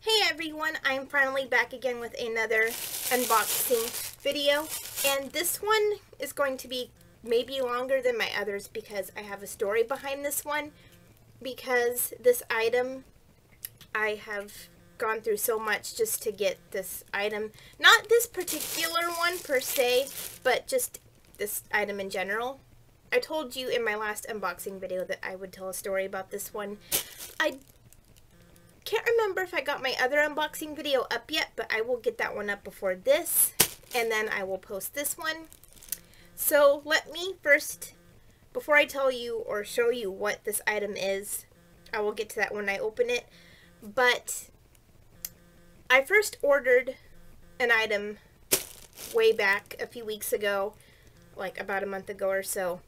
Hey everyone, I'm finally back again with another unboxing video and this one is going to be maybe longer than my others because I have a story behind this one because this item I have gone through so much just to get this item. Not this particular one per se, but just this item in general. I told you in my last unboxing video that I would tell a story about this one. I can't remember if I got my other unboxing video up yet, but I will get that one up before this, and then I will post this one. So let me first, before I tell you or show you what this item is, I will get to that when I open it, but I first ordered an item way back a few weeks ago, like about a month ago or so,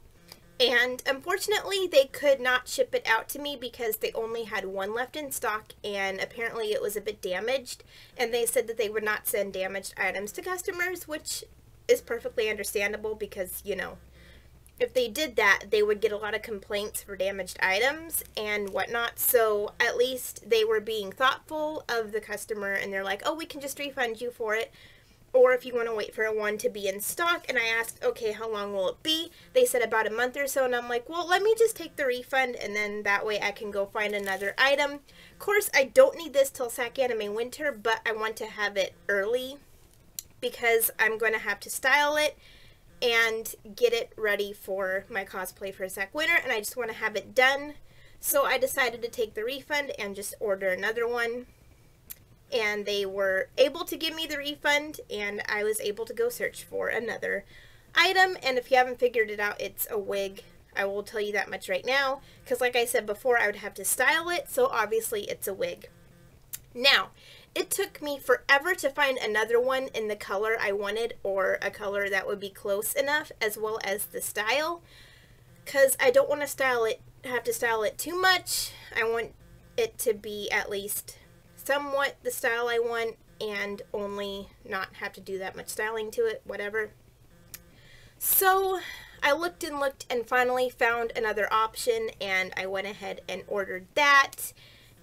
and unfortunately, they could not ship it out to me because they only had one left in stock and apparently it was a bit damaged. And they said that they would not send damaged items to customers, which is perfectly understandable because, you know, if they did that, they would get a lot of complaints for damaged items and whatnot. So at least they were being thoughtful of the customer and they're like, oh, we can just refund you for it or if you want to wait for a one to be in stock. And I asked, okay, how long will it be? They said about a month or so, and I'm like, well, let me just take the refund, and then that way I can go find another item. Of course, I don't need this till SAC Anime Winter, but I want to have it early because I'm going to have to style it and get it ready for my cosplay for SAC Winter, and I just want to have it done. So I decided to take the refund and just order another one and they were able to give me the refund and I was able to go search for another item. And if you haven't figured it out it's a wig. I will tell you that much right now because like I said before I would have to style it so obviously it's a wig. Now it took me forever to find another one in the color I wanted or a color that would be close enough as well as the style because I don't want to style it have to style it too much. I want it to be at least somewhat the style I want and only not have to do that much styling to it, whatever. So I looked and looked and finally found another option and I went ahead and ordered that.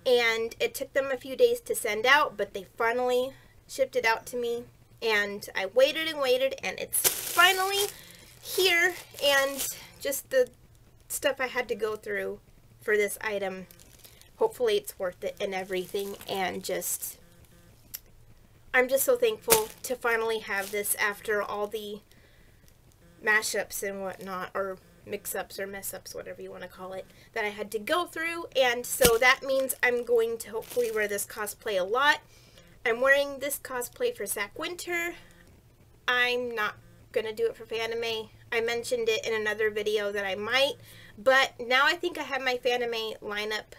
And it took them a few days to send out, but they finally shipped it out to me. And I waited and waited and it's finally here. And just the stuff I had to go through for this item hopefully it's worth it and everything and just I'm just so thankful to finally have this after all the mashups and whatnot or mix-ups or mess-ups whatever you want to call it that I had to go through. And so that means I'm going to hopefully wear this cosplay a lot. I'm wearing this cosplay for SAC Winter. I'm not gonna do it for Fanime I mentioned it in another video that I might but now I think I have my Fanime lineup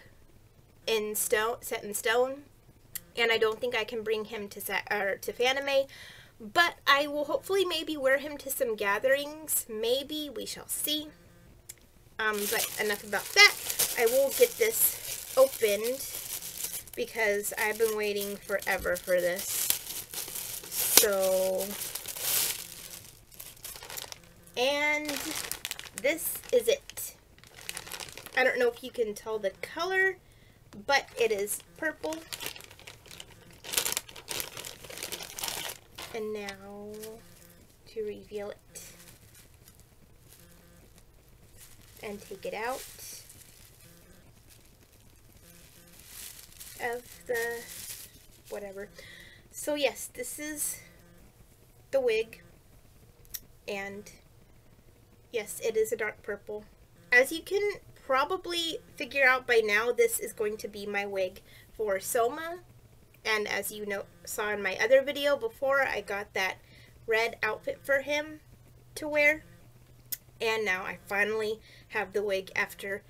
in stone, set in stone, and I don't think I can bring him to set, or to Fanime, but I will hopefully maybe wear him to some gatherings. Maybe we shall see. Um, but enough about that. I will get this opened because I've been waiting forever for this. So, and this is it. I don't know if you can tell the color but it is purple. And now to reveal it and take it out of the whatever. So yes, this is the wig and yes, it is a dark purple. As you can probably figure out by now this is going to be my wig for Soma. And as you know, saw in my other video before, I got that red outfit for him to wear. And now I finally have the wig after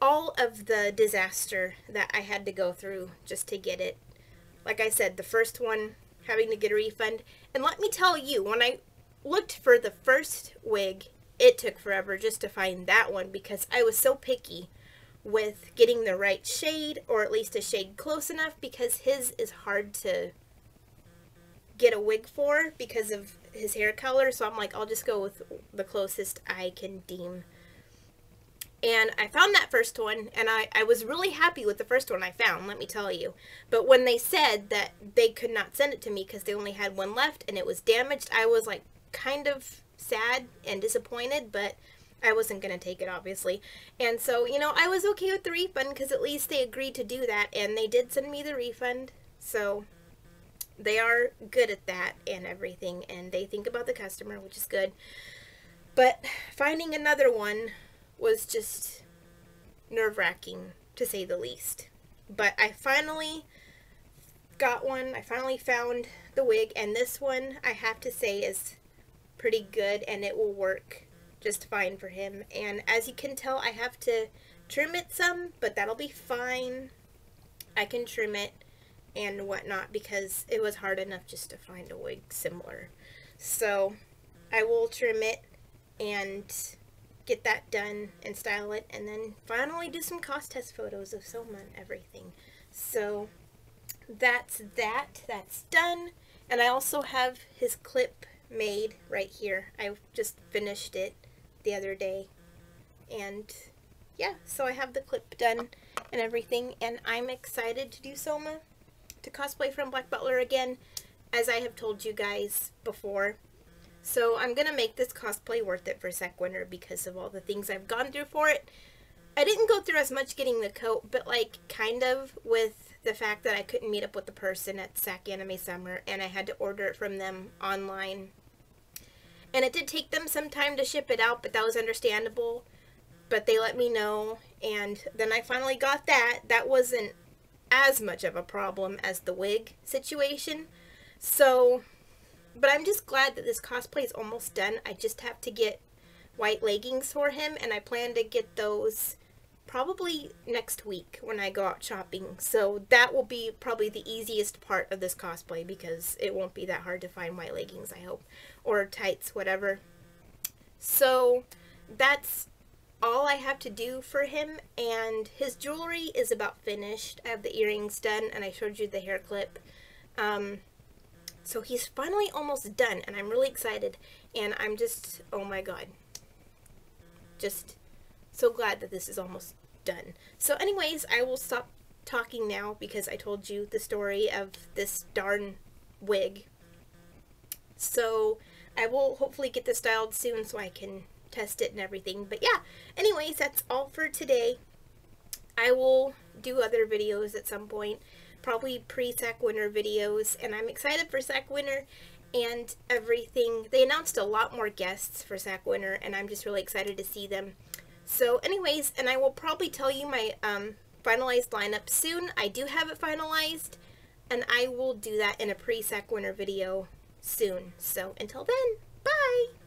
all of the disaster that I had to go through just to get it. Like I said, the first one, having to get a refund. And let me tell you, when I looked for the first wig it took forever just to find that one because I was so picky with getting the right shade or at least a shade close enough because his is hard to get a wig for because of his hair color so I'm like I'll just go with the closest I can deem And I found that first one, and I, I was really happy with the first one I found, let me tell you. But when they said that they could not send it to me because they only had one left and it was damaged, I was like kind of sad and disappointed, but I wasn't going to take it, obviously. And so, you know, I was okay with the refund because at least they agreed to do that, and they did send me the refund. So, they are good at that and everything, and they think about the customer, which is good. But finding another one was just nerve wracking, to say the least. But I finally got one. I finally found the wig, and this one, I have to say, is pretty good, and it will work just fine for him. And as you can tell, I have to trim it some, but that'll be fine. I can trim it and whatnot because it was hard enough just to find a wig similar. So I will trim it and get that done and style it and then finally do some cos test photos of Soma and everything. So that's that. That's done. And I also have his clip made right here. I just finished it the other day. And yeah, so I have the clip done and everything. And I'm excited to do Soma, to cosplay from Black Butler again, as I have told you guys before. So I'm going to make this cosplay worth it for Sac Winter because of all the things I've gone through for it. I didn't go through as much getting the coat, but like kind of with the fact that I couldn't meet up with the person at Sac Anime Summer and I had to order it from them online. And it did take them some time to ship it out, but that was understandable. But they let me know, and then I finally got that. That wasn't as much of a problem as the wig situation. So but I'm just glad that this cosplay is almost done. I just have to get white leggings for him, and I plan to get those probably next week when I go out shopping. So that will be probably the easiest part of this cosplay because it won't be that hard to find white leggings, I hope. Or tights, whatever. So that's all I have to do for him and his jewelry is about finished. I have the earrings done and I showed you the hair clip. Um, so he's finally almost done, and I'm really excited. And I'm just, oh my god. Just so glad that this is almost done. So anyways, I will stop talking now because I told you the story of this darn wig. So I will hopefully get this styled soon so I can test it and everything. But yeah, anyways, that's all for today. I will do other videos at some point probably pre-Sac Winter videos, and I'm excited for Sac Winter and everything. They announced a lot more guests for Sac Winter, and I'm just really excited to see them. So anyways, and I will probably tell you my um, finalized lineup soon. I do have it finalized, and I will do that in a pre-Sac Winter video soon. So until then, bye!